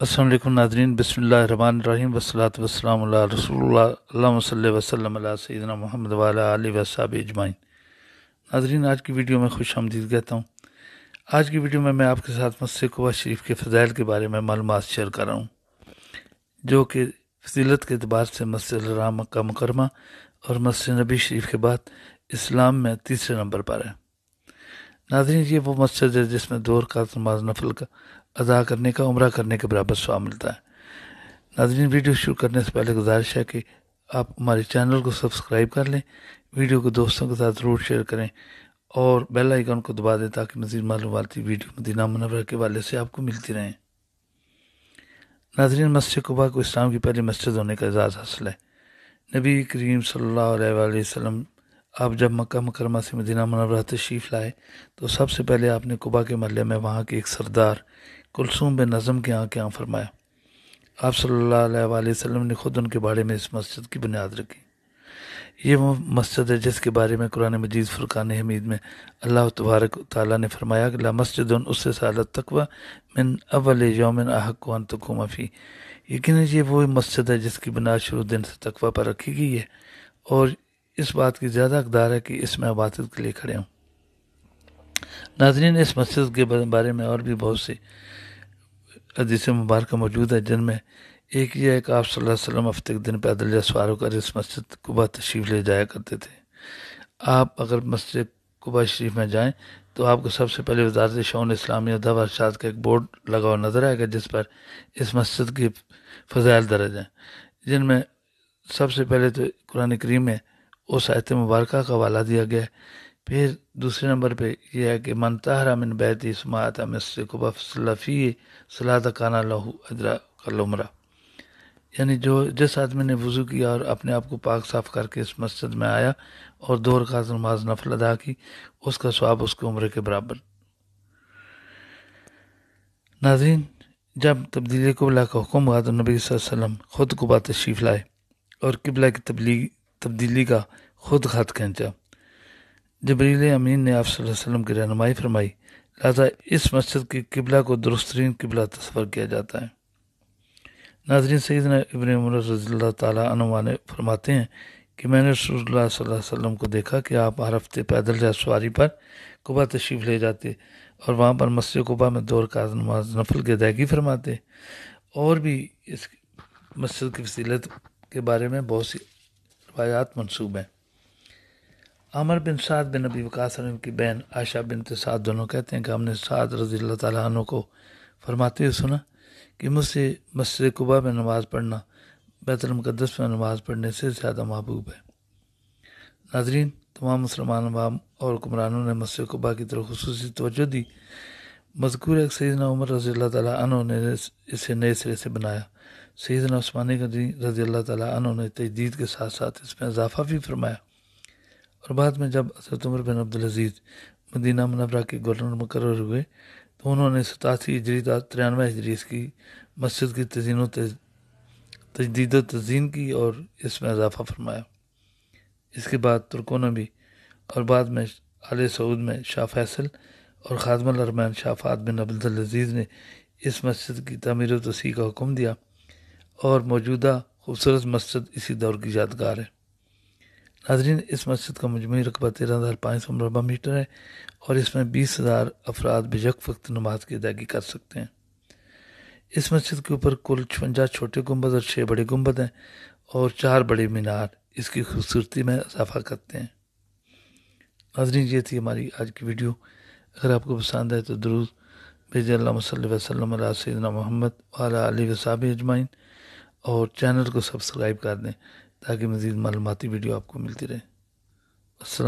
असलम नाजरीन बसमीम वसलात वसलाम रसूल वसलम सैदना महमद वाली वसाब अजमाइन। नाजरीन, आज की वीडियो में खुश आमदीद कहता हूँ। आज की वीडियो में मैं आपके साथ मस्जिद कुबा शरीफ के फ़जाइल के बारे में मालूम शेयर कर रहा हूँ, जो कि फजीलत के अतबार से मस्जिद राम का मुकरमा और मस्जिद नबी शरीफ के बाद इस्लाम में तीसरे नंबर पर है। नाजरीन, ये वो मस्जिद है जिसमें दो रकात नमाज़ नफल का अदा करने का, उम्र करने के बराबर स्वाब मिलता है। नाजरीन, वीडियो शुरू करने से पहले गुजारिश है कि आप हमारे चैनल को सब्सक्राइब कर लें, वीडियो को दोस्तों के साथ ज़रूर शेयर करें और बेल आइकन को दबा दें ताकि मज़ीद मालूमती वीडियो मदीना मनवर के वाले से आपको मिलती रहें। नाजरीन, मस्जिद कुबा को इस्लाम की पहली मस्जिद होने का एजाज़ हासिल है। नबी करीम अलैहि वसल्लम आप जब मक्का मुकरमा से मदीना मनवरा तशरीफ़ लाए तो सबसे पहले आपने कुबा के महल में वहाँ के एक सरदार कुलसूम बिन नज़म के यहाँ क्या फरमाया। आप सल्लल्लाहु अलैहि वसल्लम ने खुद उनके बारे में इस मस्जिद की बुनियाद रखी। ये वो मस्जिद है जिसके बारे में कुरान मजीद फ़ुरक़ान हमीद में अल्लाह तबारक ताली ने फरमाया कि ला मस्जिद उससे सालत तकवा मिन अवल योमिन आहक वन तकुमफ़ी यकीन ये वो मस्जिद है जिसकी बुनियाद शुरू दिन से तकवा पर रखी गई है। और इस बात की ज़्यादा अकदार है कि इसमें इबादत के लिए खड़े हों। नाजरीन, इस मस्जिद के बारे में और भी बहुत सी हदीस मुबारक मौजूद है, जिनमें एक ये है कि आप वसल्लम हफ़्ते के दिन पैदल या सवार होकर इस मस्जिद कुबा तशरीफ़ ले जाया करते थे। आप अगर मस्जिद कुबा शरीफ में जाएँ तो आपको सबसे पहले वजारत शौन इस्लामी अदब अरशाद का एक बोर्ड लगा हुआ नज़र आएगा, जिस पर इस मस्जिद की फ़जाइल दर्ज हैं। जिनमें सबसे पहले तो कुरान करीम में उस आयत मुबारक का हवाला दिया गया है। फिर दूसरे नंबर पे यह है कि, मन तहरा मिन बैत इसमात मसलफ़ी सलात काना लहू अदरा कलमरा यानी जो, जिस आदमी ने वज़ू किया और अपने आप को पाक साफ़ करके इस मस्जिद में आया और दो रकात नमाज़ नफल अदा की, उसका स्वाब उसके उम्र के बराबर। नाजीन जब तब्दीली कुबला का हुक्म हुआ तो नबी वसल्लम ख़ुद कुबा तशरीफ़ लाए और किबला की तबलीग तब्दीली का खुद खत खींचा। जबरील अमीन ने आप वसल्लम की रहनमाई फरमाई, लिहाजा इस मस्जिद की किबला को दुरुस्तरीन किबला तस्वर किया जाता है। नाजरीन सईदना इबन उमर रज़ी तला ने फरमाते हैं कि मैंने रसोल्ला वसल्लम को देखा कि आप हर हफ़्ते पैदल या सवारी पर कुबा तशरीफ़ ले जाते और वहाँ पर मस्जिद कुबा में दौर का नमाज़ नफल की अदायगी फरमाते। और भी इस मस्जिद की वसीलत के बारे में बहुत सी रवायात मनसूब हैं। आमर बिन साद बिन नबी वकास की बहन आयशा बिन साद दोनों कहते हैं कि हमने साद रज़ी तु को फरमाते हुए सुना कि मुझसे मस्जिद कुबा में नमाज़ पढ़ना बैतुलमक़दस में नमाज़ पढ़ने से ज़्यादा महबूब है। नाजरीन, तमाम मुसलमान अवाम और हुक्मरानों ने मस्जिद कुबा की तरफ़ खसूस तोज्जो दी। मजकूर एक सैदना उमर रज़ी अल्लाह ने इसे नए सिरे से बनाया। सैदना उस्मानी रज़ी अल्लाह तु ने तजदीद के साथ साथ इसमें इजाफ़ा भी फरमाया। और बाद में जब हज़रत Umar bin Abdulaziz Medina Munawwara के गवर्नर मुकर हुए तो उन्होंने सतासी हजरी, तिरानवे हजरी इसकी मस्जिद की तजीन तजदीद तजीन की और इसमें इजाफ़ा फरमाया। इसके बाद तुर्कों ने भी और बाद में आल सऊद में शाह फैसल और खादमल अरमान शाह फात बिन अब्दुलज़ीज़ ने इस मस्जिद की तमीर तसी का हुक्म दिया। और मौजूदा खूबसूरत मस्जिद इसी दौर की यादगार है। नाजरीन, इस मस्जिद का मजमू रकबा तेरह हज़ार पाँच सौ मरबा मीटर है और इसमें बीस हज़ार अफराद बेजक वक्त नमाज़ की अदायगी कर सकते हैं। इस मस्जिद के ऊपर कुल छवंजा छोटे गुंबद और छः बड़े गुंबद हैं और चार बड़े मीनार इसकी खूबसूरती में इजाफा करते हैं। नाजरीन, ये थी हमारी आज की वीडियो। अगर आपको पसंद है तो दरूज भेज। वसलम सैदना मोहम्मद वाला अली वसाब अजमाइन। और चैनल को सब्सक्राइब कर दें ताकि मज़ीद मालूमती वीडियो आपको मिलती रहे। असल